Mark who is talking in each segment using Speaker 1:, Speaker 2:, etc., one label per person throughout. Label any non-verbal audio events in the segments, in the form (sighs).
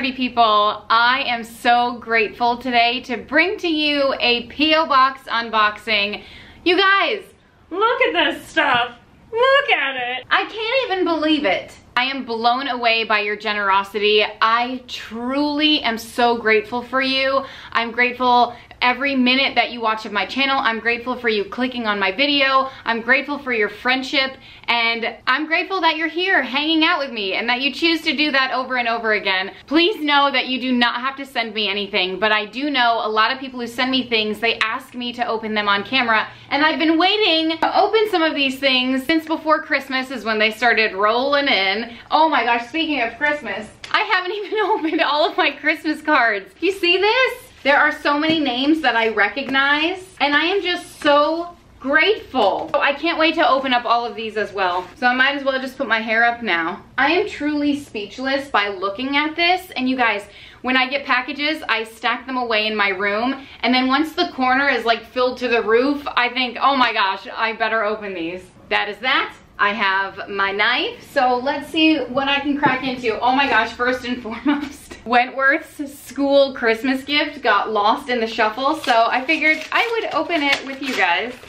Speaker 1: People. I am so grateful today to bring to you a P.O. Box unboxing. You guys, look at this stuff. Look at it. I can't even believe it. I am blown away by your generosity. I truly am so grateful for you. I'm grateful every minute that you watch of my channel. I'm grateful for you clicking on my video. I'm grateful for your friendship and I'm grateful that you're here hanging out with me and that you choose to do that over and over again. Please know that you do not have to send me anything, but I do know a lot of people who send me things, they ask me to open them on camera and I've been waiting to open some of these things since before Christmas is when they started rolling in. Oh my gosh, speaking of Christmas, I haven't (laughs) even opened all of my Christmas cards. You see this? There are so many names that I recognize and I am just so grateful. I can't wait to open up all of these as well. So I might as well just put my hair up now. I am truly speechless by looking at this and you guys, when I get packages, I stack them away in my room. And then once the corner is like filled to the roof, I think, oh my gosh, I better open these. That is that. I have my knife. So let's see what I can crack into. Oh my gosh, first and (laughs) foremost. Wentworth's school Christmas gift got lost in the shuffle, so I figured I would open it with you guys. (laughs)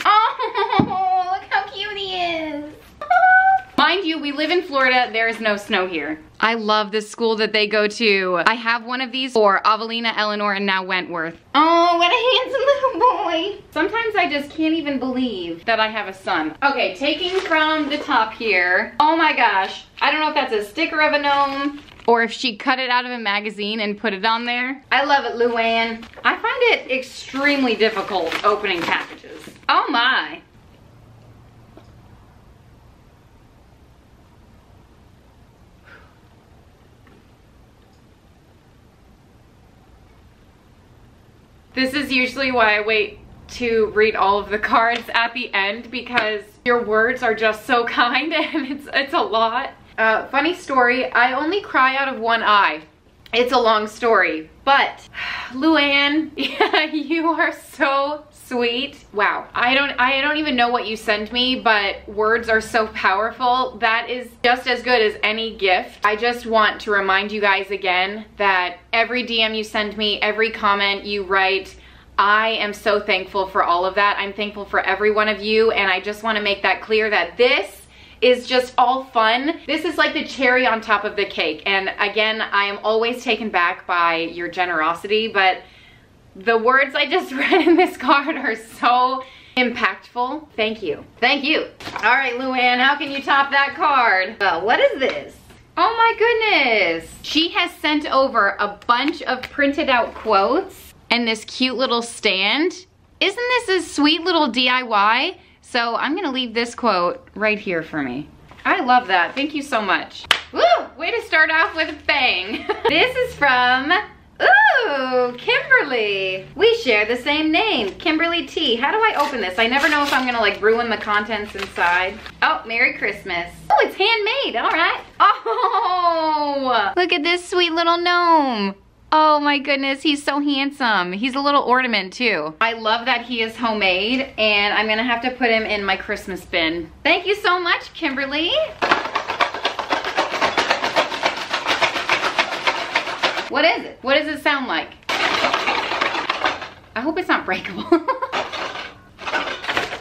Speaker 1: Oh, look how cute he is. (laughs) Mind you, we live in Florida. There is no snow here. I love this school that they go to. I have one of these for Avelina, Eleanor, and now Wentworth. Oh, what a handsome little boy. Sometimes I just can't even believe that I have a son. Okay, taking from the top here. Oh my gosh. I don't know if that's a sticker of a gnome or if she cut it out of a magazine and put it on there. I love it, Luann. I find it extremely difficult opening packages. Oh my. This is usually why I wait to read all of the cards at the end because your words are just so (laughs) kind and it's, it's a lot. Uh, funny story, I only cry out of one eye. It's a long story, but (sighs) Luann, (laughs) yeah, you are so sweet. Wow, I don't, I don't even know what you send me, but words are so powerful. That is just as good as any gift. I just want to remind you guys again that every DM you send me, every comment you write, I am so thankful for all of that. I'm thankful for every one of you, and I just want to make that clear that this is just all fun. This is like the cherry on top of the cake. And again, I am always taken back by your generosity, but the words I just (laughs) read in this card are so impactful. Thank you. Thank you. All right, Luann, how can you top that card? Well, what is this? Oh my goodness. She has sent over a bunch of printed out quotes and this cute little stand. Isn't this a sweet little DIY? So I'm gonna leave this quote right here for me. I love that, thank you so much. Woo, way to start off with a bang. (laughs) this is from, ooh, Kimberly. We share the same name, Kimberly T. How do I open this? I never know if I'm gonna like ruin the contents inside. Oh, Merry Christmas. Oh, it's handmade, all right. (laughs) Oh, look at this sweet little gnome. Oh my goodness, he's so handsome. He's a little ornament too. I love that he is homemade and I'm gonna have to put him in my Christmas bin. Thank you so much, Kimberly. What is it? What does it sound like? I hope it's not breakable. (laughs)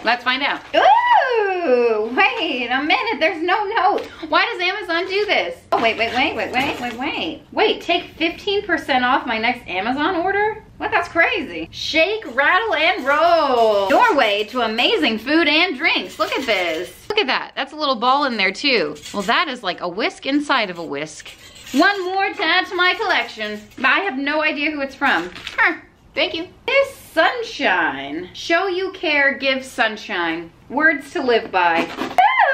Speaker 1: Let's find out. Ooh, wait a minute, there's no note. Why does Amazon do this? Oh, wait, wait, wait, wait, wait, wait, wait. Wait, take 15% off my next Amazon order? What, that's crazy. Shake, rattle, and roll. Doorway to amazing food and drinks. Look at this. Look at that, that's a little ball in there too. Well, that is like a whisk inside of a whisk. One more to add to my collection. I have no idea who it's from. Huh. Thank you. This sunshine. Show you care, give sunshine. Words to live by.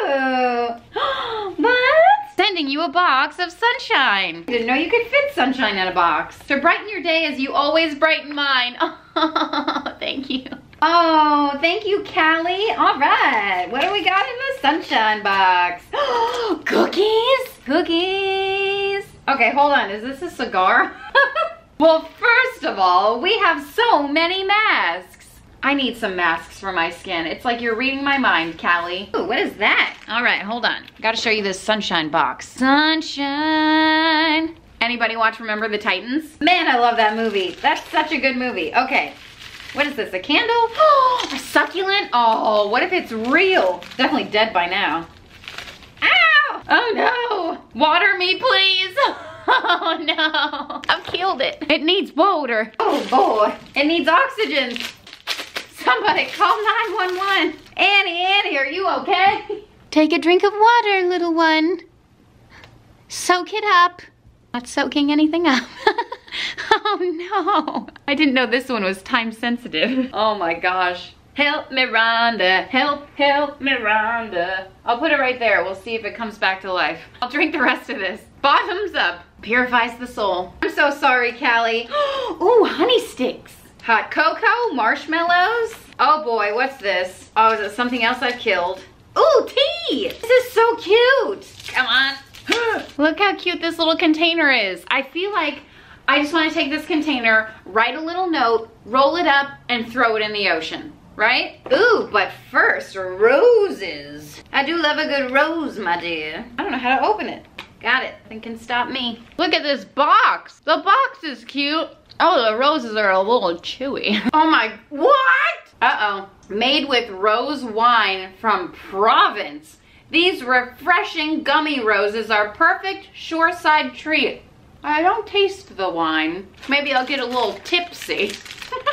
Speaker 1: Oh, (gasps) what? Sending you a box of sunshine. Didn't know you could fit sunshine in a box. To brighten your day as you always brighten mine. Oh, (laughs) thank you. Oh, thank you, Callie. All right, what do we got in the sunshine box? (gasps) Cookies? Cookies. Okay, hold on, is this a cigar? (laughs) Well, first of all, we have so many masks. I need some masks for my skin. It's like you're reading my mind, Callie. Ooh, what is that? All right, hold on. Gotta show you this sunshine box. Sunshine. Anybody watch Remember the Titans? Man, I love that movie. That's such a good movie. Okay. What is this, a candle? Oh, (gasps) a succulent? Oh, what if it's real? Definitely dead by now. Ow! Oh no! Water me, please! (laughs) Oh no! I've killed it. It needs water. Oh boy. It needs oxygen. Somebody call 911. Annie, Annie, are you okay? Take a drink of water, little one. Soak it up. Not soaking anything up. (laughs) oh no. I didn't know this one was time sensitive. Oh my gosh. Help Miranda, Help, help Miranda. I'll put it right there. We'll see if it comes back to life. I'll drink the rest of this. Bottoms up. Purifies the soul. I'm so sorry, Callie. (gasps) Ooh, honey sticks. Hot cocoa, marshmallows. Oh boy, what's this? Oh, is it something else I've killed? Ooh, tea! This is so cute. Come on. (gasps) Look how cute this little container is. I feel like I just want to take this container, write a little note, roll it up, and throw it in the ocean, right? Ooh, but first, roses. I do love a good rose, my dear. I don't know how to open it. Got it. Nothing can stop me. Look at this box. The box is cute. Oh, the roses are a little chewy. (laughs) Oh my, what? Uh-oh. Made with rose wine from Provence. These refreshing gummy roses are perfect shoreside treat. I don't taste the wine. Maybe I'll get a little tipsy.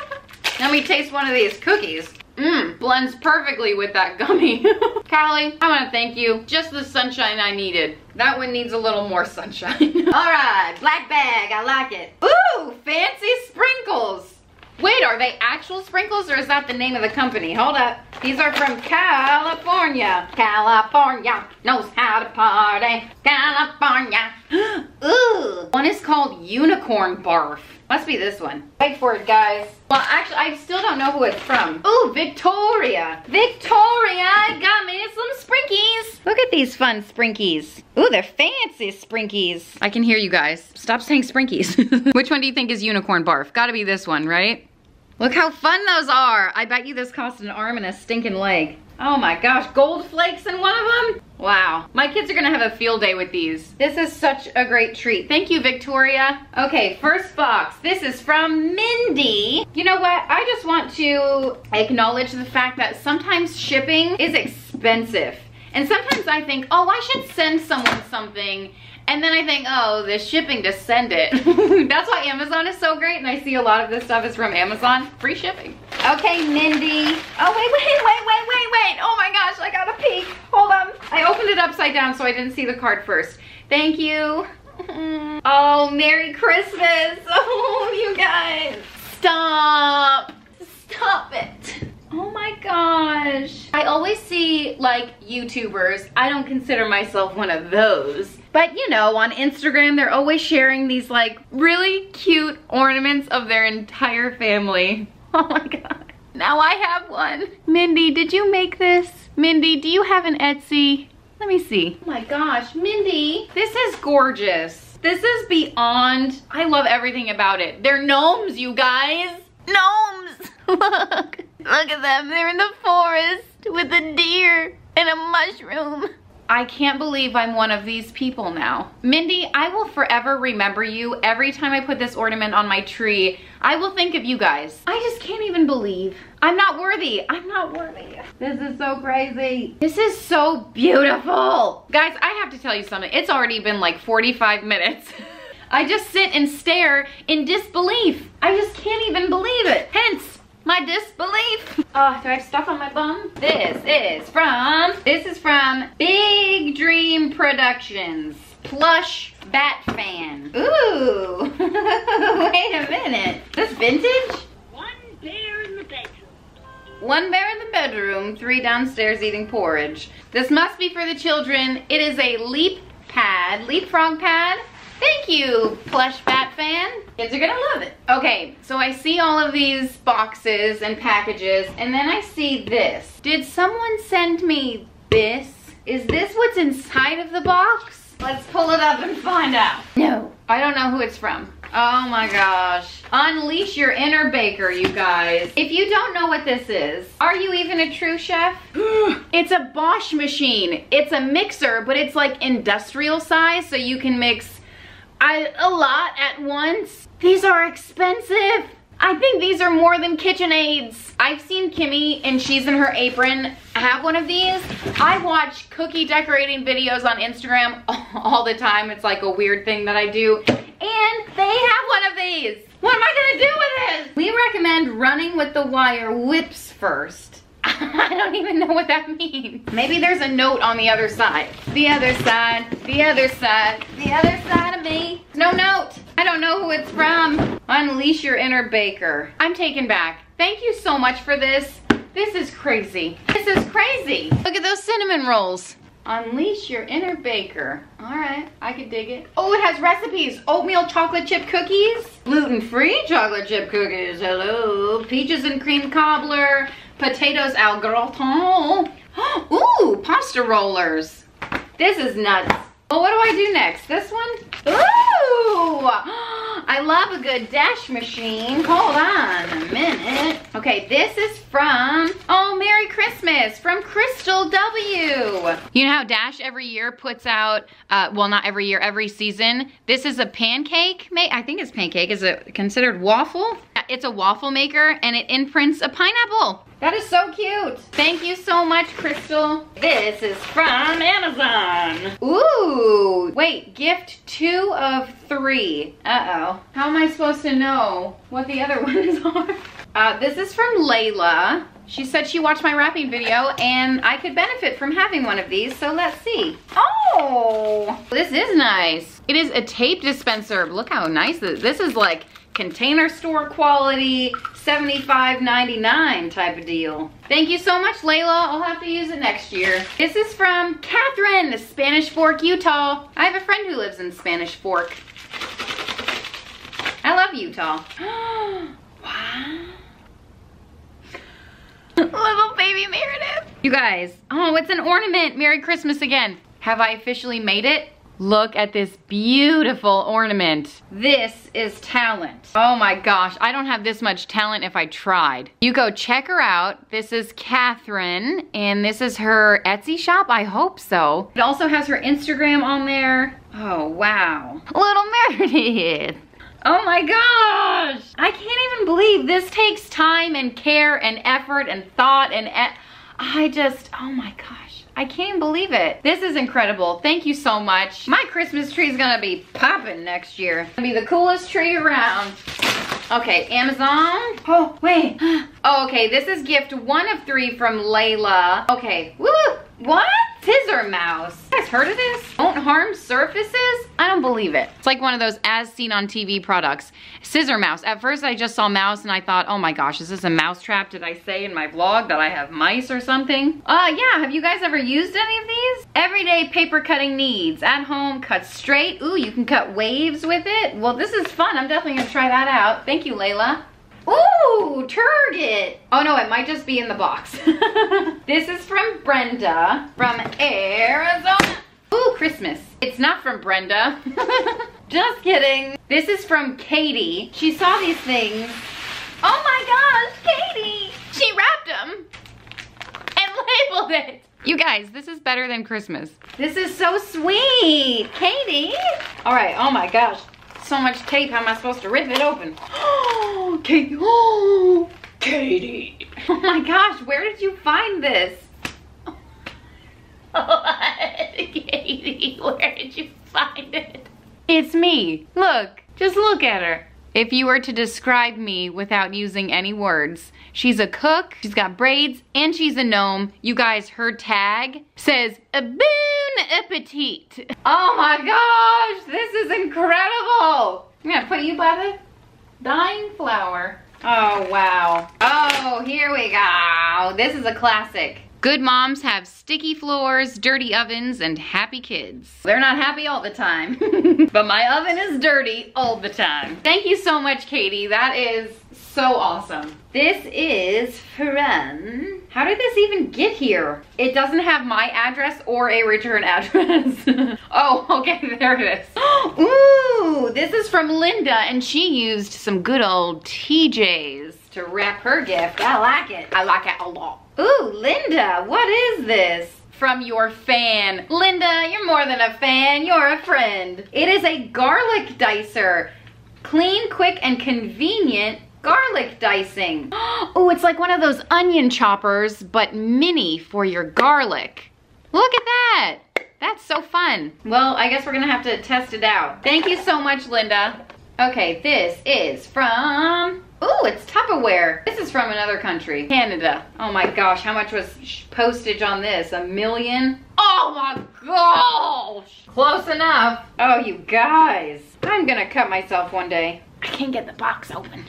Speaker 1: (laughs) Let me taste one of these cookies. Mmm, blends perfectly with that (laughs) gummy. Callie, I wanna thank you. Just the sunshine I needed. That one needs a little more sunshine. (laughs) All right, black bag, I like it. Ooh, fancy sprinkles. Wait, are they actual sprinkles or is that the name of the company? Hold up. These are from California. California knows how to party. California. (gasps) Ooh. One is called Unicorn Barf. Must be this one. Wait for it, guys. Well, actually, I still don't know who it's from. Ooh, Victoria. Victoria got me some Sprinkies. Look at these fun Sprinkies. Ooh, they're fancy Sprinkies. I can hear you guys. Stop saying Sprinkies. (laughs) Which one do you think is Unicorn Barf? Gotta be this one, right? Look how fun those are. I bet you this cost an arm and a stinking leg. Oh my gosh, gold flakes in one of them? Wow, my kids are gonna have a field day with these. This is such a great treat. Thank you, Victoria. Okay, first box. This is from Mindy. You know what? I just want to acknowledge the fact that sometimes shipping is expensive. And sometimes I think, oh, I should send someone something and then I think, oh, the shipping to send it. (laughs) That's why Amazon is so great and I see a lot of this stuff is from Amazon. Free shipping. Okay, Mindy. Oh, wait, wait, wait, wait, wait, wait. Oh my gosh, I got a peek. Hold on. I opened it upside down so I didn't see the card first. Thank you. (laughs) Oh, Merry Christmas. (laughs) Oh, you guys. Stop. Stop it. Oh my gosh. I always see like YouTubers. I don't consider myself one of those. But you know, on Instagram, they're always sharing these like really cute ornaments of their entire family. (laughs) Oh my God. Now I have one. Mindy, did you make this? Mindy, do you have an Etsy? Let me see. Oh my gosh, Mindy, this is gorgeous. This is beyond, I love everything about it. They're gnomes, you guys. Gnomes, (laughs) look. Look at them, they're in the forest with a deer and a mushroom. I can't believe I'm one of these people now. Mindy, I will forever remember you. Every time I put this ornament on my tree, I will think of you guys. I just can't even believe. I'm not worthy. I'm not worthy. This is so crazy. This is so beautiful. Guys, I have to tell you something. It's already been like 45 minutes. (laughs) I just sit and stare in disbelief. I just can't even believe it. Hence, my disbelief. Oh, do I have stuff on my bum? This is from, this is from Big Dream Productions. Plush Bat Fan. Ooh, (laughs) wait a minute. This vintage?
Speaker 2: One bear in the bedroom.
Speaker 1: One bear in the bedroom, three downstairs eating porridge. This must be for the children. It is a leap pad, leapfrog pad. Thank you, plush bat fan. Kids are gonna love it. Okay, so I see all of these boxes and packages, and then I see this. Did someone send me this? Is this what's inside of the box? Let's pull it up and find out. No, I don't know who it's from. Oh my gosh. Unleash your inner baker, you guys. If you don't know what this is, are you even a true chef? (gasps) it's a Bosch machine. It's a mixer, but it's like industrial size, so you can mix I a lot at once. These are expensive. I think these are more than KitchenAids. I've seen Kimmy and she's in her apron have one of these. I watch cookie decorating videos on Instagram (laughs) all the time. It's like a weird thing that I do. And they have one of these. What am I gonna do with this? We recommend running with the wire whips first. (laughs) I don't even know what that means. Maybe there's a note on the other side. The other side, the other side, the other side of me. No note. I don't know who it's from. Unleash your inner baker. I'm taken back. Thank you so much for this. This is crazy. This is crazy. Look at those cinnamon rolls. Unleash your inner baker. All right, I could dig it. Oh, it has recipes. Oatmeal chocolate chip cookies. Gluten-free chocolate chip cookies. Hello. Peaches and cream cobbler. Potatoes au gratin. (gasps) Ooh, pasta rollers. This is nuts. Well, what do I do next? This one? Ooh! (gasps) I love a good dash machine. Hold on a minute. Okay, this is from, oh, Merry Christmas, from Crystal W. You know how Dash every year puts out, uh, well, not every year, every season. This is a pancake, May I think it's pancake. Is it considered waffle? It's a waffle maker and it imprints a pineapple. That is so cute. Thank you so much, Crystal. This is from Amazon. Ooh, wait, gift two of three. Uh-oh. How am I supposed to know what the other (laughs) ones are? Uh, this is from Layla. She said she watched my wrapping video and I could benefit from having one of these, so let's see. Oh, this is nice. It is a tape dispenser. Look how nice this. This is like container store quality, $75.99 type of deal. Thank you so much, Layla. I'll have to use it next year. This is from Catherine, Spanish Fork, Utah. I have a friend who lives in Spanish Fork. I love Utah. (gasps) wow. Little baby Meredith. You guys, oh, it's an ornament. Merry Christmas again. Have I officially made it? Look at this beautiful ornament. This is talent. Oh my gosh, I don't have this much talent if I tried. You go check her out. This is Catherine, and this is her Etsy shop, I hope so. It also has her Instagram on there. Oh, wow. Little Meredith. Oh my gosh! I can't even believe this takes time and care and effort and thought and e I just, oh my gosh. I can't believe it. This is incredible. Thank you so much. My Christmas tree is gonna be popping next year. It's gonna be the coolest tree around. Okay, Amazon. Oh, wait. (gasps) Oh, okay, this is gift one of three from Layla. Okay, woo! What? Scissor mouse. You guys heard of this? Don't harm surfaces? I don't believe it. It's like one of those as seen on TV products. Scissor mouse. At first I just saw mouse and I thought, oh my gosh, is this a mouse trap? Did I say in my vlog that I have mice or something? Uh, yeah, have you guys ever used any of these? Everyday paper cutting needs. At home, cut straight. Ooh, you can cut waves with it. Well, this is fun. I'm definitely gonna try that out. Thank you, Layla. Ooh, Target. Oh no, it might just be in the box. (laughs) this is from Brenda from Arizona. Ooh, Christmas. It's not from Brenda. (laughs) just kidding. This is from Katie. She saw these things. Oh my gosh, Katie. She wrapped them and (laughs) labeled it. You guys, this is better than Christmas. This is so sweet. Katie. All right, oh my gosh so much tape. How am I supposed to rip it open? Oh, (gasps) Katie. Oh, (gasps) Katie. Oh my gosh, where did you find this? What? (laughs) Katie, where did you find it? It's me. Look, just look at her. If you were to describe me without using any words, she's a cook, she's got braids, and she's a gnome. You guys, her tag says, Bon appetit. Oh my gosh, this is incredible. I'm gonna put you by the dying flower. Oh, wow. Oh, here we go. This is a classic. Good moms have sticky floors, dirty ovens, and happy kids. They're not happy all the time, (laughs) but my oven is dirty all the time. Thank you so much, Katie. That is so awesome. This is from, how did this even get here? It doesn't have my address or a return (laughs) address. (laughs) oh, okay, there it is. (gasps) Ooh, this is from Linda and she used some good old TJs to wrap her gift. I like it. I like it a lot. Ooh, Linda, what is this? from your fan. Linda, you're more than a fan, you're a friend. It is a garlic dicer. Clean, quick, and convenient garlic dicing. (gasps) Oh, it's like one of those onion choppers, but mini for your garlic. Look at that. That's so fun. Well, I guess we're gonna have to test it out. Thank you so much, Linda. Okay, this is from, oh, it's Tupperware. This is from another country, Canada. Oh my gosh, how much was postage on this? A million? Oh my gosh! Close enough. Oh, you guys. I'm gonna cut myself one day. I can't get the box open.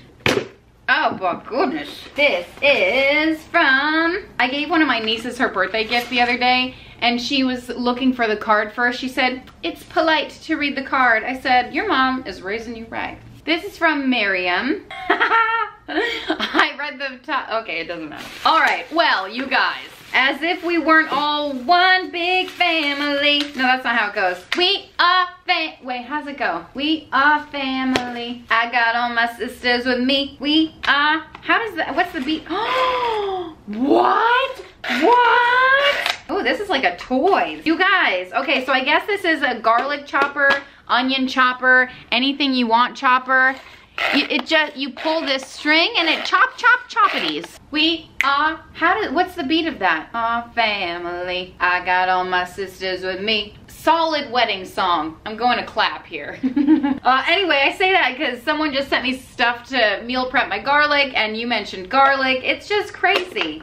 Speaker 1: Oh, my goodness. This is from, I gave one of my nieces her birthday gift the other day, and she was looking for the card first. She said, it's polite to read the card. I said, your mom is raising you right. This is from Miriam. (laughs) I read the top, okay, it doesn't matter. All right, well, you guys, as if we weren't all one big family. No, that's not how it goes. We are fam, wait, how's it go? We are family. I got all my sisters with me. We are, how does that, what's the beat? (gasps) what? What? Oh, this is like a toy. You guys, okay, so I guess this is a garlic chopper, onion chopper, anything you want chopper. It just, you pull this string and it chop, chop, choppities. We are, how did, what's the beat of that? Our family, I got all my sisters with me. Solid wedding song. I'm going to clap here. (laughs) uh, anyway, I say that because someone just sent me stuff to meal prep my garlic and you mentioned garlic. It's just crazy.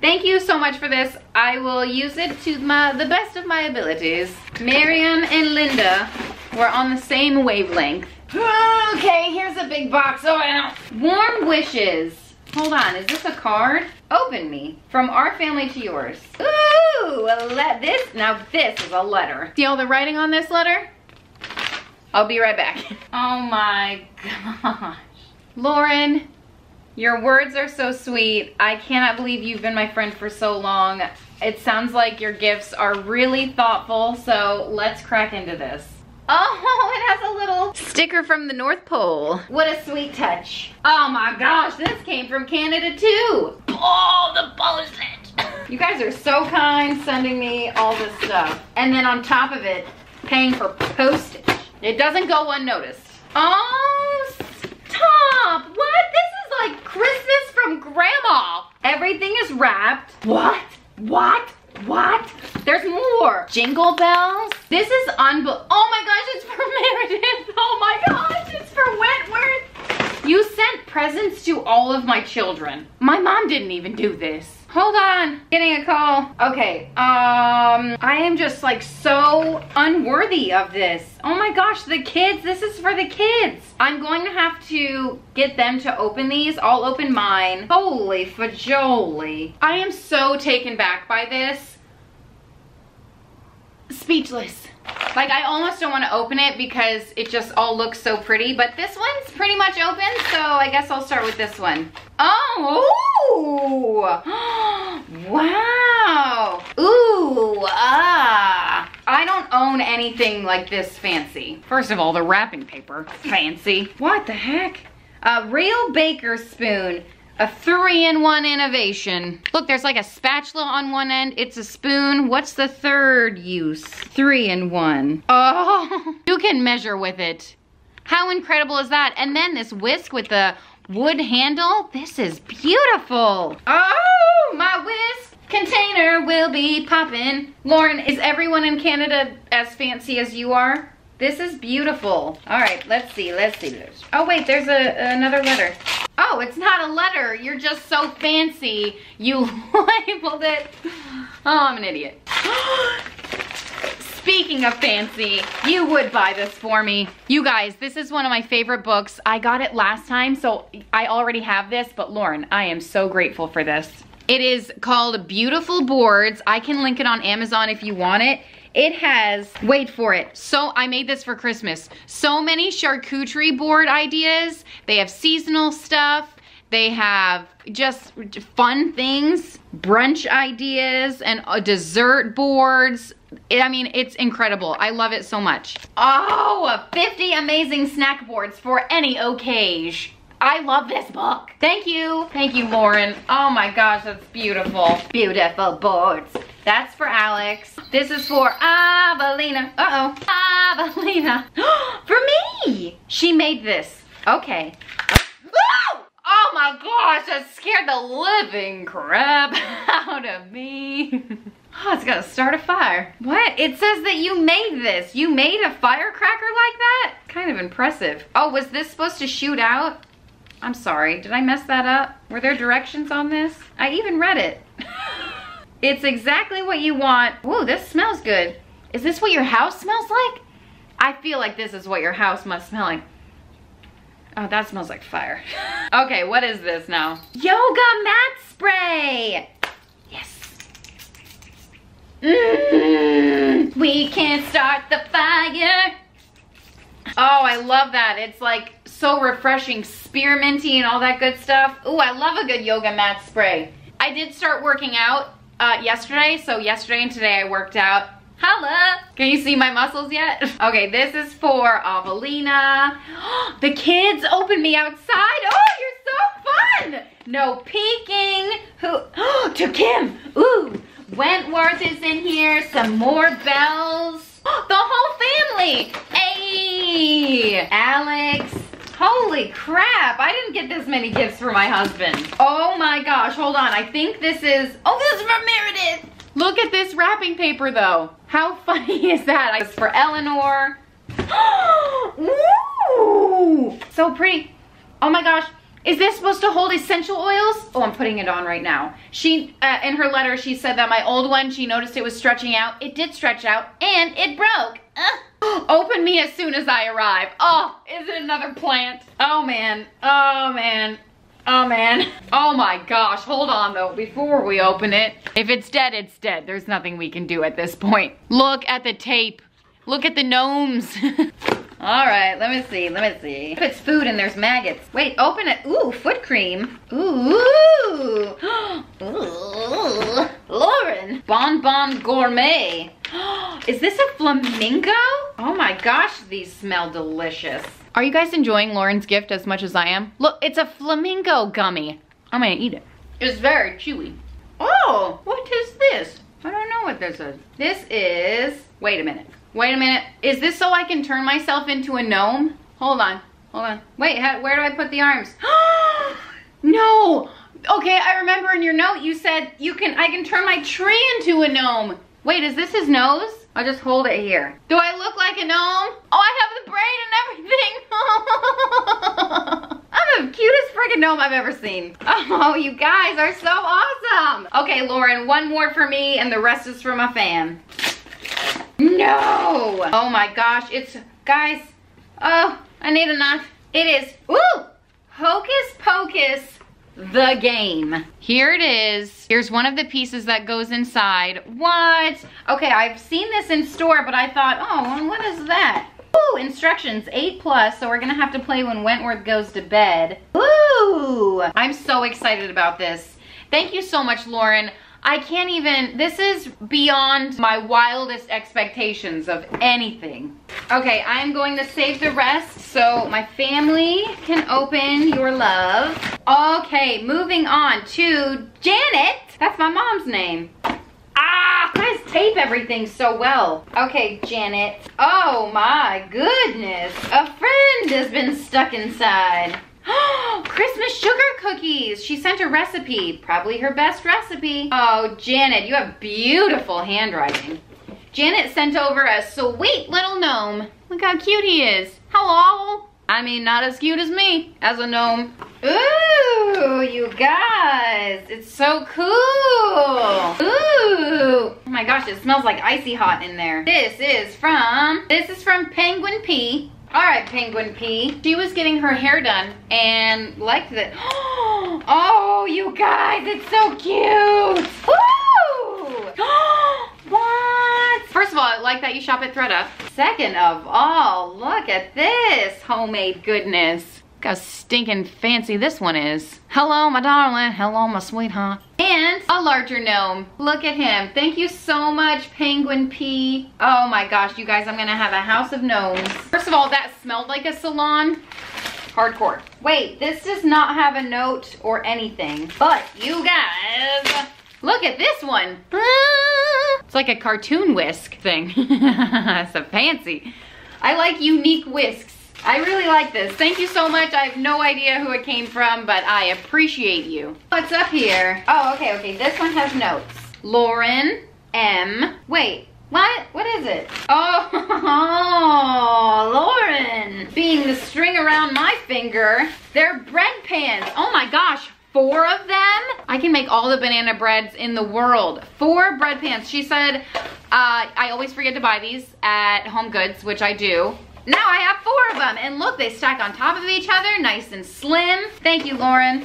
Speaker 1: Thank you so much for this. I will use it to my the best of my abilities. Miriam and Linda were on the same wavelength. Okay, here's a big box. Oh, I don't. Warm wishes. Hold on, is this a card? Open me. From our family to yours. Ooh, let this, now this is a letter. See all the writing on this letter? I'll be right back. (laughs) Oh my (laughs) gosh. Lauren, your words are so sweet. I cannot believe you've been my friend for so long. It sounds like your gifts are really thoughtful, so let's crack into this. (laughs) Oh, it has a little sticker from the North Pole. What a sweet touch. Oh my gosh, this came from Canada too. Oh, the postage. You guys are so kind sending me all this stuff. And then on top of it, paying for postage. It doesn't go unnoticed. Oh, stop. What? This is like Christmas from grandma. Everything is wrapped. What? What? What? There's more. Jingle bells. This is unbel- Oh my gosh, it's for (laughs) Meredith. Oh my gosh, it's for Wentworth. You sent presents to all of my children. My mom didn't even do this. Hold on, getting a call. Okay, um, I am just like so unworthy of this. Oh my gosh, the kids, this is for the kids. I'm going to have to get them to open these. I'll open mine. Holy fajoli. I am so taken back by this. Speechless. Like I almost don't want to open it because it just all looks so pretty, but this one's pretty much open, so I guess I'll start with this one. Oh. (gasps) (gasps) (gasps) wow. Ooh, ah. I don't own anything like this fancy. First of all, the wrapping paper, fancy. What the heck? A real baker spoon. A three-in-one innovation. Look, there's like a spatula on one end. It's a spoon. What's the third use? Three-in-one. Oh, (laughs) you can measure with it. How incredible is that? And then this whisk with the wood handle. This is beautiful. Oh, my whisk container will be popping. Lauren, is everyone in Canada as fancy as you are? This is beautiful. All right, let's see, let's see. Oh wait, there's a, another letter. Oh, it's not a letter. You're just so fancy. You (laughs) labeled it. Oh, I'm an idiot. (gasps) Speaking of fancy, you would buy this for me. You guys, this is one of my favorite books. I got it last time, so I already have this, but Lauren, I am so grateful for this. It is called Beautiful Boards. I can link it on Amazon if you want it. It has, wait for it. So I made this for Christmas. So many charcuterie board ideas. They have seasonal stuff. They have just fun things, brunch ideas, and uh, dessert boards. I mean, it's incredible. I love it so much. Oh, 50 amazing snack boards for any occasion. I love this book. Thank you. Thank you, Lauren. Oh my gosh, that's beautiful. Beautiful boards. That's for Alex. This is for Avelina. Uh-oh. Avelina. (gasps) for me. She made this. Okay. Oh! oh my gosh, that scared the living crap out of me. (laughs) Oh, it's gonna start a fire. What? It says that you made this. You made a firecracker like that? Kind of impressive. Oh, was this supposed to shoot out? I'm sorry, did I mess that up? Were there directions on this? I even read it. (laughs) it's exactly what you want. Ooh, this smells good. Is this what your house smells like? I feel like this is what your house must smell like. Oh, that smells like fire. (laughs) okay, what is this now? Yoga mat spray. Mm, we can start the fire. Oh, I love that. It's like so refreshing, spearminty and all that good stuff. Ooh, I love a good yoga mat spray. I did start working out uh, yesterday, so yesterday and today I worked out. Holla! Can you see my muscles yet? (laughs) okay, this is for Avelina. (gasps) the kids opened me outside. Oh, you're so fun! No peeking. Who? (gasps) to Kim. Ooh, Wentworth is in here. Some more bells. the whole family. Hey, Alex. Holy crap, I didn't get this many gifts for my husband. Oh my gosh, hold on. I think this is, oh, this is for Meredith. Look at this wrapping paper though. How (laughs) funny is that? It's for Eleanor. (gasps) Ooh, so pretty. Oh my gosh, is this supposed to hold essential oils? Oh, I'm putting it on right now. She, uh, in her letter, she said that my old one, she noticed it was stretching out. It did stretch out and it broke. (gasps) open me as soon as I arrive. Oh, is it another plant? Oh man, oh man. Oh man. (laughs) Oh my gosh, hold on though, before we open it. If it's dead, it's dead. There's nothing we can do at this point. Look at the tape. Look at the gnomes. (laughs) All right, let me see, let me see. If it's food and there's maggots. Wait, open it. Ooh, foot cream. Ooh. (gasps) Ooh. Lauren. Bon Bon Gourmet. (gasps) Is this a flamingo? Oh my gosh, these smell delicious. Are you guys enjoying Lauren's gift as much as I am? Look, it's a flamingo gummy. I'm gonna eat it. It's very chewy. Oh, what is this? I don't know what this is. This is, wait a minute. Wait a minute. Is this so I can turn myself into a gnome? Hold on. Hold on. Wait, how, where do I put the arms? (gasps) no. Okay, I remember in your note you said you can I can turn my tree into a gnome. Wait, is this his nose? I'll just hold it here. Do I look like a gnome? Oh, I have the brain and everything. (laughs) I'm the cutest freaking gnome I've ever seen. (laughs) Oh, you guys are so awesome. Okay, Lauren, one more for me and the rest is for my fan. No! Oh my gosh, it's, guys, oh, I need a knife. It is, ooh, Hocus Pocus, the game. Here it is. Here's one of the pieces that goes inside. What? Okay, I've seen this in store, but I thought, oh, what is that? Ooh, instructions, 8 plus, so we're gonna have to play when Wentworth goes to bed. Ooh, I'm so excited about this. Thank you so much, Lauren. I can't even, this is beyond my wildest expectations of anything. Okay, I'm going to save the rest so my family can open your love. Okay, moving on to Janet. That's my mom's name. Ah, guys tape everything so well. Okay, Janet. Oh my goodness. A friend has been stuck inside. (gasps) Christmas sugar cookies. She sent a recipe, probably her best recipe. Oh, Janet, you have beautiful handwriting. Janet sent over a sweet little gnome. Look how cute he is. Hello. I mean, not as cute as me, as a gnome. Ooh, you guys, it's so cool. Ooh, oh my gosh, it smells like icy hot in there. This is from, this is from Penguin P. All right, Penguin P. She was getting her hair done and liked it. (gasps) Oh, you guys, it's so cute. (gasps) what? First of all, I like that you shop at ThredUp. Second of all, look at this homemade goodness. Look how stinking fancy this one is. Hello, my darling. Hello, my sweetheart. And a larger gnome. Look at him. Thank you so much, Penguin P. Oh my gosh, you guys, I'm gonna have a house of gnomes. First of all, that smelled like a salon. Hardcore. Wait, this does not have a note or anything. But you guys, Look at this one. (laughs) It's like a cartoon whisk thing. (laughs) a fancy. I like unique whisks. I really like this. Thank you so much. I have no idea who it came from, but I appreciate you. What's up here? Oh, okay, okay. This one has notes. Lauren M. Wait, what? What is it? (laughs) Oh, Lauren. Being the string around my finger. They're bread pans. Oh my gosh, four of them? I can make all the banana breads in the world. Four bread pans. She said, uh, I always forget to buy these at Home Goods, which I do. Now I have four of them. And look, they stack on top of each other, nice and slim. Thank you, Lauren.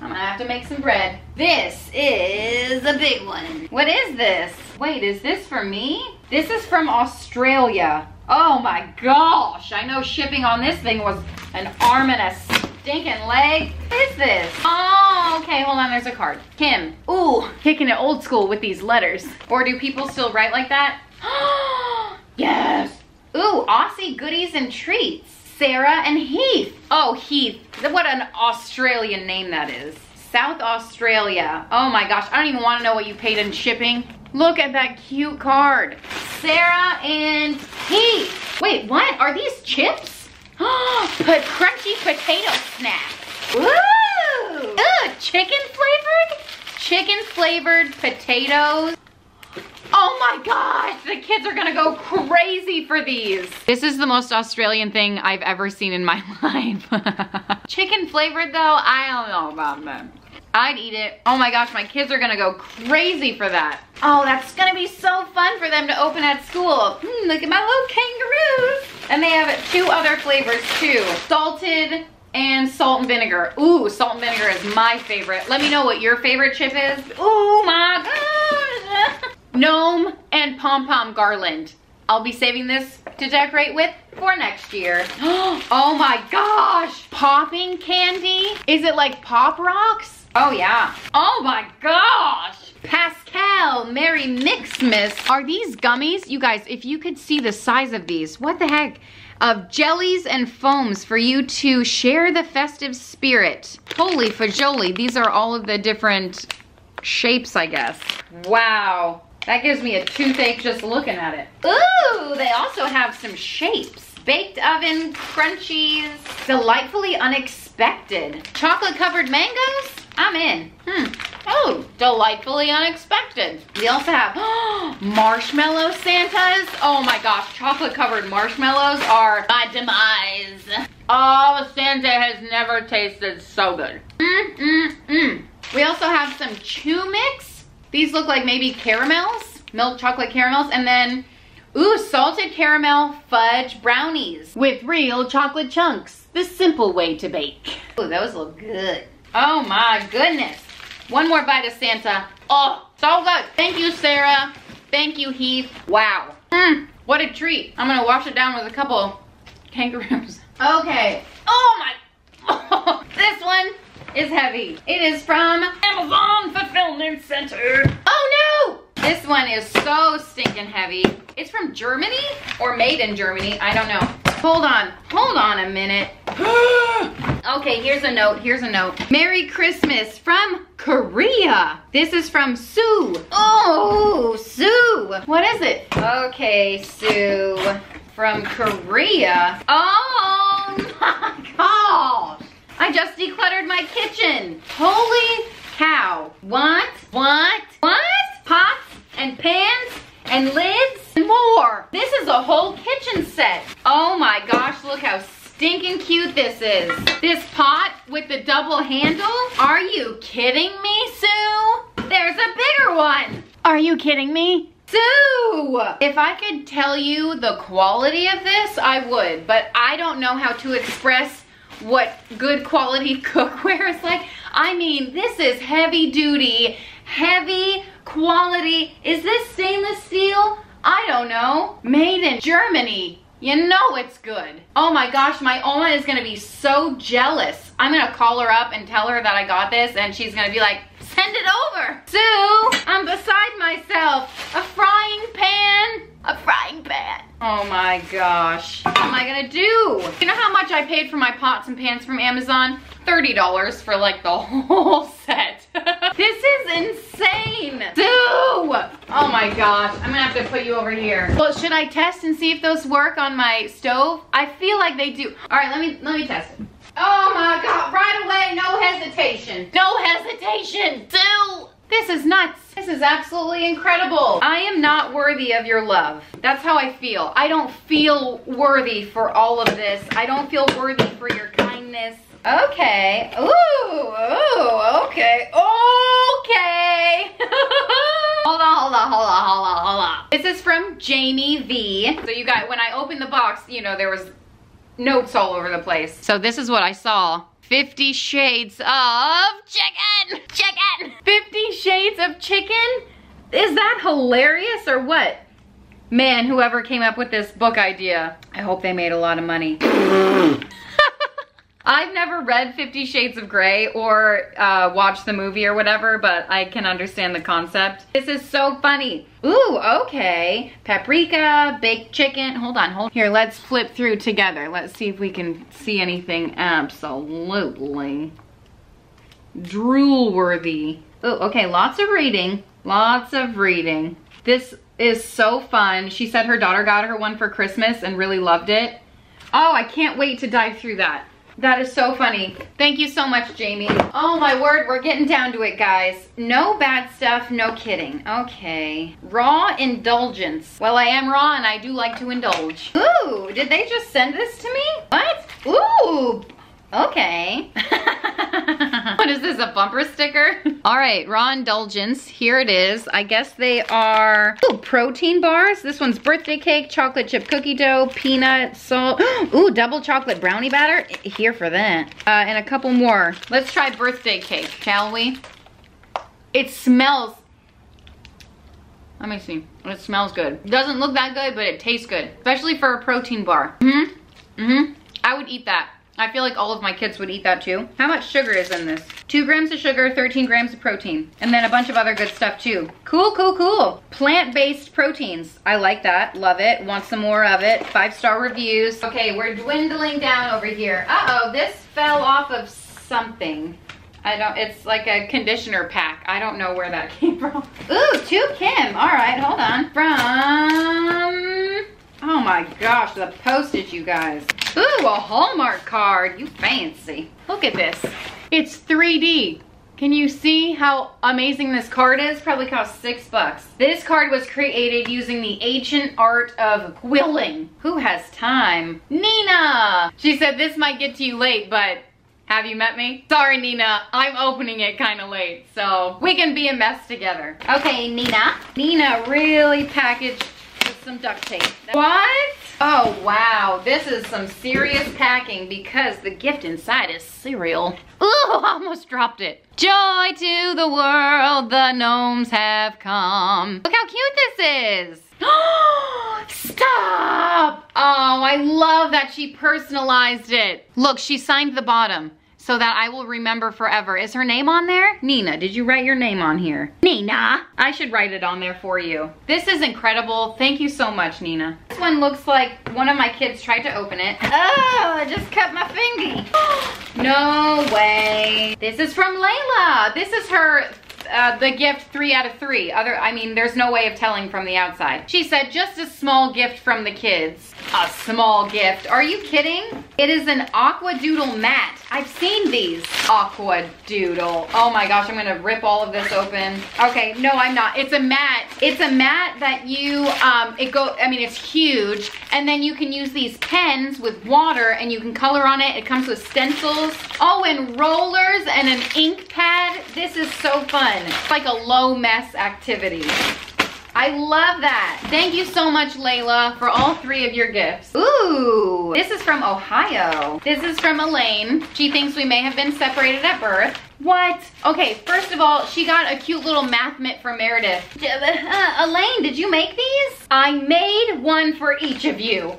Speaker 1: I'm gonna have to make some bread. This is a big one. What is this? Wait, is this for me? This is from Australia. Oh my gosh, I know shipping on this thing was an arm and a stinking leg. What is this? Oh, okay, hold on, there's a card. Kim, ooh, kicking it old school with these letters. Or do people still write like that? (gasps) yes. Ooh, Aussie goodies and treats. Sarah and Heath. Oh, Heath. What an Australian name that is. South Australia. Oh my gosh, I don't even want to know what you paid in shipping. Look at that cute card. Sarah and Heath. Wait, what? Are these chips? (gasps) Put crunchy potato snack. Ooh. Ooh, chicken flavored? Chicken flavored potatoes. Oh my gosh, the kids are gonna go crazy for these. This is the most Australian thing I've ever seen in my (laughs) life. Chicken flavored though, I don't know about that. I'd eat it. Oh my gosh, my kids are gonna go crazy for that. Oh, that's gonna be so fun for them to open at school. Mm, look at my little kangaroos. And they have two other flavors too. Salted and salt and vinegar. Ooh, salt and vinegar is my favorite. Let me know what your favorite chip is. Oh my gosh. (laughs) Gnome and pom-pom garland. I'll be saving this to decorate with for next year. (gasps) oh my gosh. Popping candy? Is it like Pop Rocks? Oh yeah. Oh my gosh. Pascall, Merry Mixmas. Are these gummies? You guys, if you could see the size of these, what the heck? Of jellies and foams for you to share the festive spirit. Holy fajoli, these are all of the different shapes, I guess. Wow. That gives me a toothache just looking at it. Ooh, they also have some shapes. Baked oven crunchies, delightfully unexpected. Chocolate covered mangoes? I'm in. Hmm. Oh, delightfully unexpected. We also have (gasps) marshmallow Santas. Oh my gosh, chocolate covered marshmallows are my demise. Oh, Santa has never tasted so good. Mm, mm, mm. We also have some chew mix. These look like maybe caramels, milk chocolate caramels, and then, ooh, salted caramel fudge brownies with real chocolate chunks. The simple way to bake. Ooh, those look good. Oh my goodness. One more bite of Santa. Oh, so good. Thank you, Sarah. Thank you, Heath. Wow. Mmm, what a treat. I'm gonna wash it down with a couple kangaroos. (laughs) Okay. Oh my, (laughs) this one is heavy. It is from Amazon Oh no! This one is so stinking heavy. It's from Germany or made in Germany. I don't know. Hold on. Hold on a minute. (gasps) okay, here's a note. Here's a note. Merry Christmas from Korea. This is from Soo. Oh, Soo. What is it? Okay, Soo. From Korea. Oh (laughs) my gosh. I just decluttered my kitchen. Holy cow. What? What? What? Pots and pans and lids and more. This is a whole kitchen set. Oh my gosh, look how stinking cute this is. This pot with the double handle? Are you kidding me, Soo? There's a bigger one. Are you kidding me? Soo! If I could tell you the quality of this, I would, but I don't know how to express what good quality (laughs) cookware is like. I mean, this is heavy duty, heavy quality. Is this stainless steel? I don't know. Made in Germany. You know it's good. Oh my gosh, my Oma is gonna be so jealous. I'm gonna call her up and tell her that I got this and she's gonna be like, send it over. Soo, I'm beside myself. A frying pan, a frying pan. Oh my gosh, what am I gonna do? You know how much I paid for my pots and pans from Amazon? $30 for like the (laughs) whole set. (laughs) this is insane. Soo! Oh my gosh, I'm gonna have to put you over here. Well, should I test and see if those work on my stove? I feel like they do. All right, let me, let me test it. Oh my God, right away, no hesitation. No hesitation, Soo! This is nuts. This is absolutely incredible. I am not worthy of your love. That's how I feel. I don't feel worthy for all of this. I don't feel worthy for your kindness. Okay. Ooh, ooh, okay. Okay. (laughs) hold on, hold on, hold on, hold on, hold on. This is from Jamie V. So you got, when I opened the box, you know, there was notes all over the place. So this is what I saw. 50 shades of chicken, chicken. 50 shades of chicken? Is that hilarious or what? Man, whoever came up with this book idea, I hope they made a lot of money. I've never read Fifty Shades of Grey or uh, watched the movie or whatever, but I can understand the concept. This is so funny. Ooh, okay. Paprika, baked chicken. Hold on, hold. Here, let's flip through together. Let's see if we can see anything absolutely drool worthy. Oh, okay, lots of reading. Lots of reading. This is so fun. She said her daughter got her one for Christmas and really loved it. Oh, I can't wait to dive through that. That is so funny. Thank you so much, Jamie. Oh my word, we're getting down to it, guys. No bad stuff, no kidding. Okay. Raw indulgence. Well, I am raw and I do like to indulge. Ooh, did they just send this to me? What? Ooh, Okay. (laughs) what is this, a bumper sticker? All right, raw indulgence, here it is. I guess they are ooh, protein bars. This one's birthday cake, chocolate chip cookie dough, peanut, salt. (gasps) Ooh, double chocolate brownie batter. Here for that. Uh, and a couple more. Let's try birthday cake, shall we? It smells let me see. It smells good. It doesn't look that good, but it tastes good. Especially for a protein bar. Mm-hmm. Mm-hmm. I would eat that. I feel like all of my kids would eat that too. How much sugar is in this? Two grams of sugar, 13 grams of protein. And then a bunch of other good stuff too. Cool, cool, cool. Plant-based proteins. I like that, love it. Want some more of it. Five-star reviews. Okay, we're dwindling down over here. Uh-oh, this fell off of something. I don't, it's like a conditioner pack. I don't know where that (laughs) came from. Ooh, to Kim. All right, hold on. From, oh my gosh, the postage, you guys. Ooh, a Hallmark card. You fancy. Look at this. It's 3D. Can you see how amazing this card is? Probably cost six bucks. This card was created using the ancient art of quilling. Who has time? Nina! She said this might get to you late, but have you met me? Sorry, Nina. I'm opening it kind of late, so we can be a mess together. Okay, Nina. Nina really packaged with some duct tape. What? Oh, wow. This is some serious packing because the gift inside is cereal. Ooh, I (laughs) almost dropped it. Joy to the world, the gnomes have come. Look how cute this is. (gasps) Stop! Oh, I love that she personalized it. Look, she signed the bottom so that I will remember forever. Is her name on there? Nina, did you write your name on here? Nina! I should write it on there for you. This is incredible. Thank you so much, Nina. This one looks like one of my kids tried to open it. Oh, I just cut my finger. (gasps) no way. This is from Layla. This is her uh, the gift three out of three. Other, I mean, there's no way of telling from the outside. She said, just a small gift from the kids. A small gift. Are you kidding? It is an Aqua Doodle mat. I've seen these. Aqua Doodle. Oh my gosh, I'm gonna rip all of this open. Okay, no, I'm not. It's a mat. It's a mat that you, um, it go, I mean, it's huge. And then you can use these pens with water and you can color on it. It comes with stencils. Oh, and rollers and an ink pad. This is so fun. It's like a low mess activity. I love that. Thank you so much, Layla, for all three of your gifts. Ooh, this is from Ohio. This is from Elaine. She thinks we may have been separated at birth. What? Okay, first of all, she got a cute little math mitt from Meredith. Uh, Elaine, did you make these? I made one for each of you.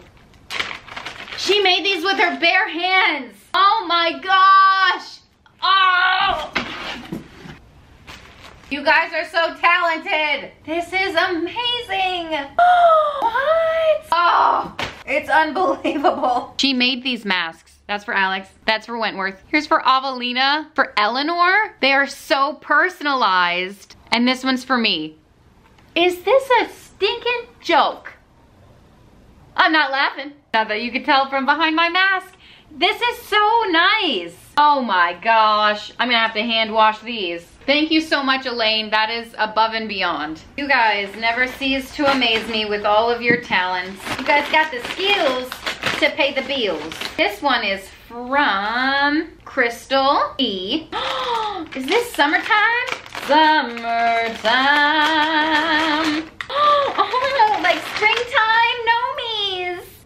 Speaker 1: She made these with her bare hands. Oh my gosh. Oh. You guys are so talented. This is amazing. (gasps) what? Oh, It's unbelievable. She made these masks. That's for Alex. That's for Wentworth. Here's for Avelina. For Eleanor. They are so personalized. And this one's for me. Is this a stinking joke? I'm not laughing. Not that you could tell from behind my mask. This is so nice. Oh my gosh. I'm gonna have to hand wash these. Thank you so much, Elaine. That is above and beyond. You guys never cease to amaze me with all of your talents. You guys got the skills to pay the bills. This one is from Crystal E. (gasps) is this summertime? Summertime. (gasps) Oh, like springtime? No.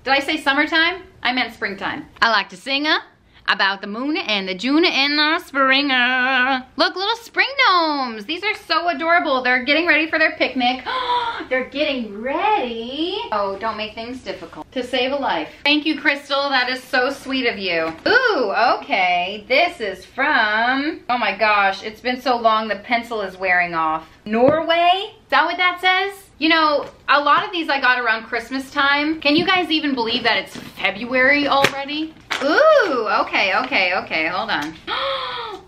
Speaker 1: Did I say summertime? I meant springtime. I like to sing uh, about the moon and the June and the springer. Look, little spring gnomes. These are so adorable. They're getting ready for their picnic. (gasps) They're getting ready. Oh, don't make things difficult. To save a life. Thank you, Crystal. That is so sweet of you. Ooh, okay. This is from, oh my gosh, it's been so long the pencil is wearing off. Norway? Is that what that says? You know, a lot of these I got around Christmas time. Can you guys even believe that it's February already? Ooh, okay, okay, okay, hold on. (gasps)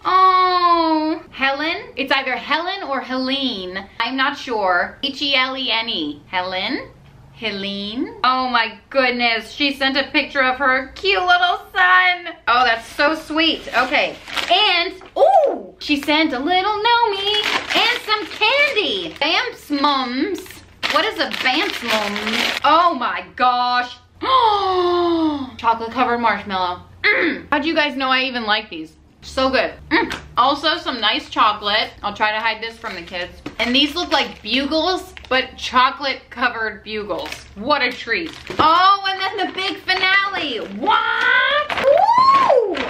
Speaker 1: oh, Helen? It's either Helen or Helene. I'm not sure. H-E-L-E-N-E. Helen? Helene. Oh my goodness, she sent a picture of her cute little son. Oh, that's so sweet. Okay, and, ooh, she sent a little Nomi and some candy. Bamsemums. What is a Bamsemums? Oh my gosh. (gasps) Chocolate covered marshmallow. Mm. How'd you guys know I even like these? So good. Mm. Also some nice chocolate. I'll try to hide this from the kids. And these look like bugles, but chocolate covered bugles. What a treat. Oh, and then the big finale. What?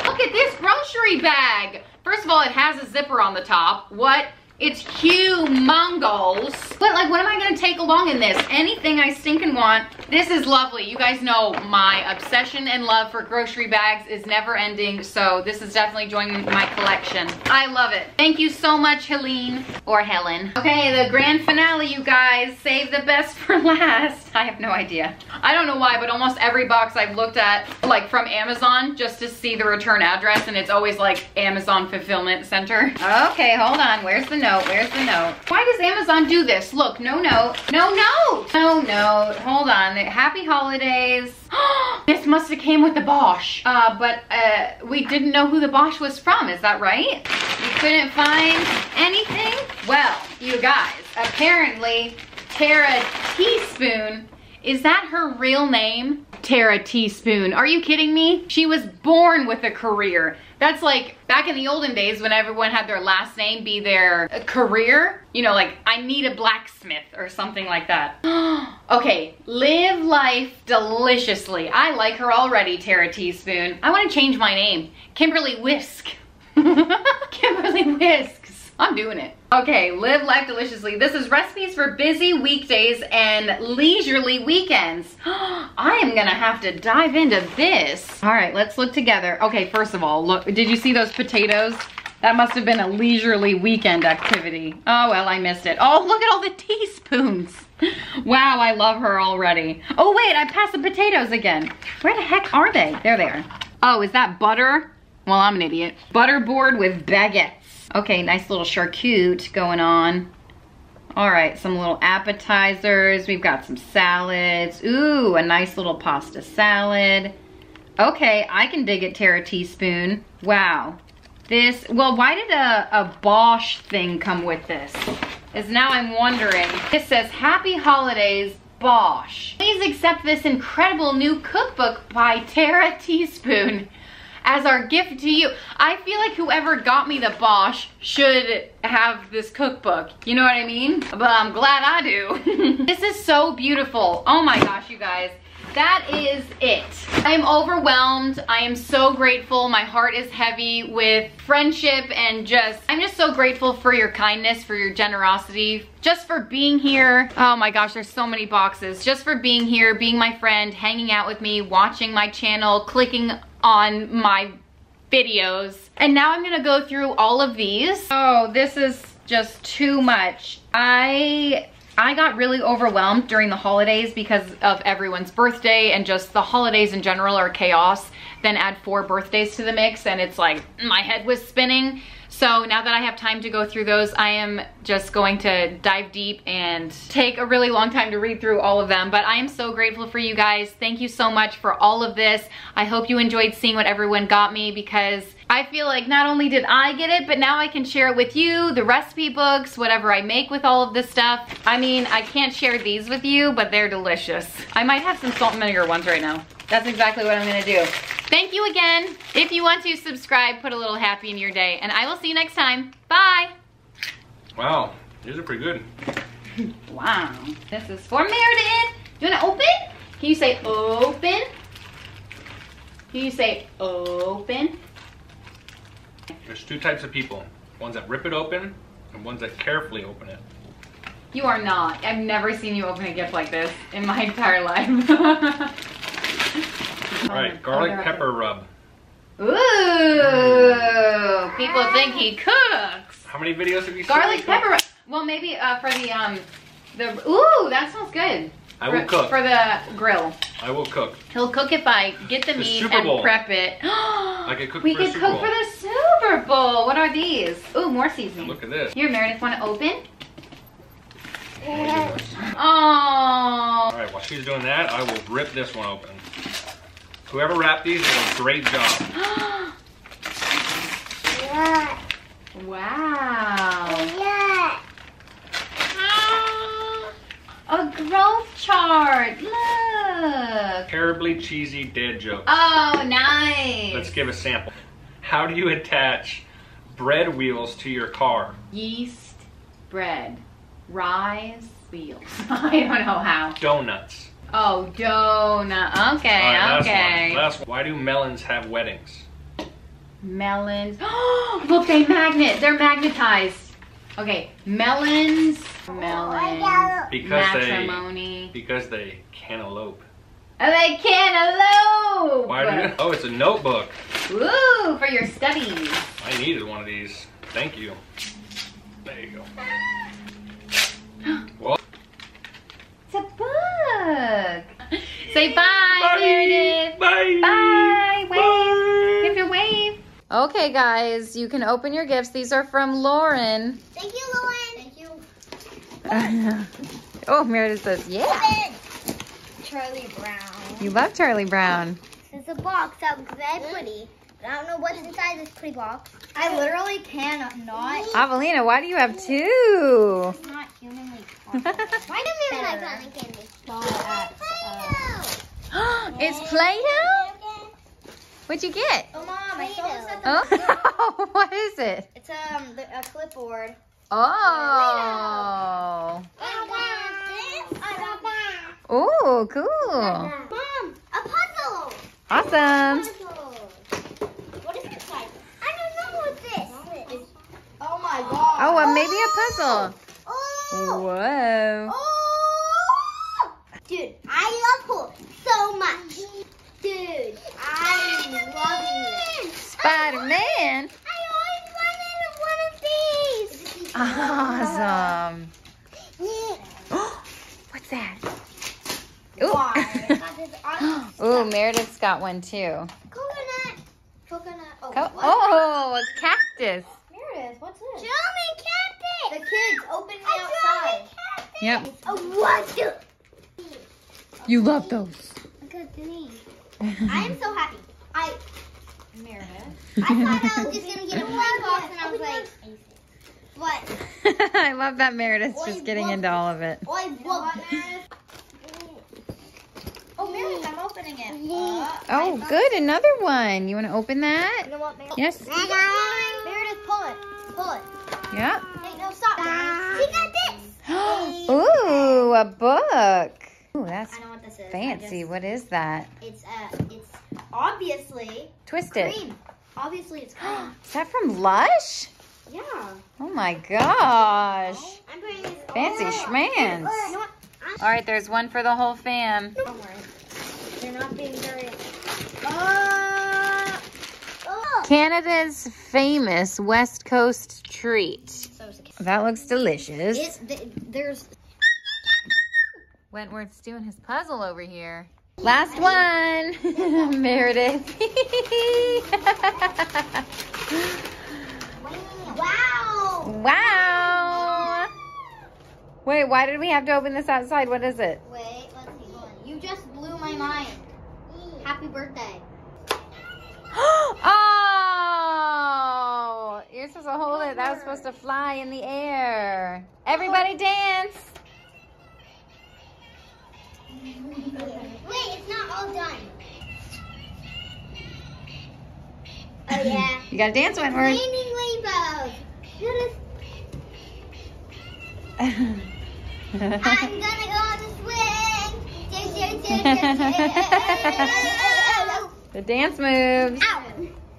Speaker 1: Look at this grocery bag. First of all, it has a zipper on the top. What? It's humongous. But like, what am I gonna take along in this? Anything I stinking want. This is lovely. You guys know my obsession and love for grocery bags is never ending. So this is definitely joining my collection. I love it. Thank you so much, Helene or Helen. Okay, the grand finale, you guys. Save the best (laughs) for last. I have no idea. I don't know why, but almost every box I've looked at, like from Amazon, just to see the return address, and it's always like Amazon Fulfillment Center. Okay, hold on. Where's the note? Where's the note? Why does Amazon do this? Look, no note. No note. No note. Hold on. Happy holidays. (gasps) this must have came with the Bosch. Uh, but uh, we didn't know who the Bosch was from. Is that right? You couldn't find anything? Well, you guys, apparently Tara Teaspoon, is that her real name? Tara Teaspoon. Are you kidding me? She was born with a career. That's like back in the olden days when everyone had their last name be their uh, career. You know, like I need a blacksmith or something like that. (gasps) okay, live life deliciously. I like her already, Tara Teaspoon. I want to change my name. Kimberly Whisk. (laughs) Kimberly Whisk. I'm doing it. Okay, live life deliciously. This is recipes for busy weekdays and leisurely weekends. (gasps) I am gonna have to dive into this. All right, let's look together. Okay, first of all, look, did you see those potatoes? That must have been a leisurely weekend activity. Oh, well, I missed it. Oh, look at all the teaspoons. (laughs) Wow, I love her already. Oh, wait, I passed the potatoes again. Where the heck are they? There they are. Oh, is that butter? Well, I'm an idiot. Butter board with baguettes. Okay, nice little charcuterie going on. All right, some little appetizers. We've got some salads. Ooh, a nice little pasta salad. Okay, I can dig it, Tara Teaspoon. Wow. This, well, why did a, a Bosch thing come with this? Is now I'm wondering. It says, Happy Holidays, Bosch. Please accept this incredible new cookbook by Tara Teaspoon as our gift to you. I feel like whoever got me the Bosch should have this cookbook. You know what I mean? But I'm glad I do. (laughs) this is so beautiful. Oh my gosh, you guys. That is it. I am overwhelmed. I am so grateful. My heart is heavy with friendship and just, I'm just so grateful for your kindness, for your generosity, just for being here. Oh my gosh, there's so many boxes. Just for being here, being my friend, hanging out with me, watching my channel, clicking on my videos. And now I'm gonna go through all of these. Oh, this is just too much. I I got really overwhelmed during the holidays because of everyone's birthday and just the holidays in general are chaos. Then add four birthdays to the mix and it's like my head was spinning. So now that I have time to go through those, I am just going to dive deep and take a really long time to read through all of them. But I am so grateful for you guys. Thank you so much for all of this. I hope you enjoyed seeing what everyone got me because I feel like not only did I get it, but now I can share it with you, the recipe books, whatever I make with all of this stuff. I mean, I can't share these with you, but they're delicious. I might have some salt and vinegar ones right now. That's exactly what I'm gonna do. Thank you again. If you want to subscribe, put a little happy in your day, and I will see you next time. Bye.
Speaker 3: Wow, these are pretty good. (laughs)
Speaker 1: Wow, this is for Meredith. Do You wanna open? Can you say open? Can you say open?
Speaker 3: There's two types of people. Ones that rip it open and ones that carefully open it.
Speaker 1: You are not. I've never seen you open a gift like this in my entire life. (laughs)
Speaker 3: All right, garlic pepper rub.
Speaker 1: Ooh, people think he cooks.
Speaker 3: How many videos have you seen?
Speaker 1: Garlic
Speaker 3: me cook?
Speaker 1: pepper. Well, maybe uh, for the um, the ooh, that smells good.
Speaker 3: I
Speaker 1: for,
Speaker 3: will cook.
Speaker 1: for the grill.
Speaker 3: I will cook.
Speaker 1: He'll cook if I get the,
Speaker 3: The
Speaker 1: meat
Speaker 3: Super
Speaker 1: and prep it. (gasps) I
Speaker 3: could cook
Speaker 1: We
Speaker 3: for
Speaker 1: could cook
Speaker 3: Bowl.
Speaker 1: for the Super Bowl. What are these? Ooh, more seasoning.
Speaker 3: Look at this.
Speaker 1: Here, Meredith, want to open?
Speaker 3: All
Speaker 1: Oh.
Speaker 3: All right, while she's doing that, I will rip this one open. Whoever wrapped these did a great job. (gasps)
Speaker 1: wow. Yeah. A growth chart. Look.
Speaker 3: Terribly cheesy dead joke.
Speaker 1: Oh, nice.
Speaker 3: Let's give a sample. How do you attach bread wheels to your car?
Speaker 1: Yeast, bread, rise, wheels. (laughs) I don't know how.
Speaker 3: Donuts.
Speaker 1: Oh, donut. Okay,
Speaker 3: right, last
Speaker 1: okay.
Speaker 3: one. Last one. Why do melons have weddings?
Speaker 1: Melons. (gasps) Oh, Look, they magnet. They're magnetized. Okay, melons. Melons.
Speaker 3: Because
Speaker 1: Matrimony.
Speaker 3: they because they cantaloupe.
Speaker 1: Oh, they cantaloupe.
Speaker 3: Why do you? Oh, it's a notebook.
Speaker 1: Ooh, for your studies.
Speaker 3: I needed one of these. Thank you. There you go. (gasps) Well,
Speaker 1: It's a book. Say bye, Meredith.
Speaker 3: Bye.
Speaker 1: Bye. Wave.
Speaker 3: Bye.
Speaker 1: Give your wave. Okay, guys, you can open your gifts. These are from Lauren.
Speaker 2: Thank you, Lauren. Thank you. (laughs)
Speaker 1: oh, Meredith says, yeah.
Speaker 2: Charlie Brown.
Speaker 1: You love Charlie Brown.
Speaker 2: This is a box that looks very pretty. But I don't know what's inside this pretty box. I literally cannot not.
Speaker 1: Avelina, why do you have two?
Speaker 2: It's not humanly (laughs) possible. Why do you like cotton candy?
Speaker 1: It's Play-Doh? What'd you get?
Speaker 2: Oh, mom, I saw this at the.
Speaker 1: Oh, (laughs) what is it?
Speaker 2: It's um a clipboard.
Speaker 1: Oh.
Speaker 2: I got this. I got that.
Speaker 1: Oh, cool.
Speaker 2: Mom, a puzzle.
Speaker 1: Awesome.
Speaker 2: Puzzle. What is inside? I don't know what this is. Oh my god.
Speaker 1: Oh, well, maybe a puzzle.
Speaker 2: Oh.
Speaker 1: Whoa.
Speaker 2: Oh! Dude, I love pool so much. Dude, I'm loving this.
Speaker 1: Spider-Man.
Speaker 2: I always wanted one of these.
Speaker 1: Awesome. (gasps) What's that? Ooh.
Speaker 2: Why? Got this awesome
Speaker 1: Ooh, Meredith's got one too.
Speaker 2: Coconut. Coconut. Oh,
Speaker 1: Co-
Speaker 2: what?
Speaker 1: oh, a cactus.
Speaker 2: Meredith, what's this? Show me camping. The kids open me outside.
Speaker 1: Yep.
Speaker 2: Oh, what?
Speaker 1: You love those.
Speaker 2: Look at me. (laughs) I am so happy. I. Meredith. I thought I was just gonna get a plain box, and I was like, what? (laughs)
Speaker 1: I love that Meredith's just getting into all of it.
Speaker 2: Oi. Oh, Meredith, I'm opening it. Uh,
Speaker 1: Oh, good. Another one. You want to open that?
Speaker 2: You know what, Meredith?
Speaker 1: Yes.
Speaker 2: Meredith, pull it. Pull it.
Speaker 1: Yep.
Speaker 2: Hey, no, stop, Meredith. She got this. (gasps)
Speaker 1: Ooh, a book. Ooh, that's
Speaker 2: I know what this is.
Speaker 1: Fancy.
Speaker 2: just-
Speaker 1: What is that?
Speaker 2: it's uh, it's obviously
Speaker 1: twisted. it.
Speaker 2: cream. Obviously, it's cream. (gasps)
Speaker 1: Is that from Lush?
Speaker 2: yeah.
Speaker 1: Oh my gosh.
Speaker 2: I'm putting.
Speaker 1: Fancy
Speaker 2: oh.
Speaker 1: schmans.
Speaker 2: You know what? I'm
Speaker 1: All right, there's one for the whole fam.
Speaker 2: Don't worry. They're not being very. Uh, oh.
Speaker 1: Canada's famous West Coast treat.
Speaker 2: So
Speaker 1: That looks delicious.
Speaker 2: Th- there's
Speaker 1: Wentworth's doing his puzzle over here. Last one, (laughs) Meredith.
Speaker 2: Wow.
Speaker 1: wow. Wait, why did we have to open this outside? What is it?
Speaker 2: Wait, let's keep going. You just blew my mind. Happy birthday. (gasps)
Speaker 1: oh, you're supposed to hold it. That was supposed to fly in the air. Everybody oh. dance.
Speaker 2: Wait, it's not all done. (laughs) Oh yeah.
Speaker 1: You gotta dance, Wentworth.
Speaker 2: Raining rainbows. I'm (laughs) gonna go on the swing.
Speaker 1: the dance moves.
Speaker 2: Ow.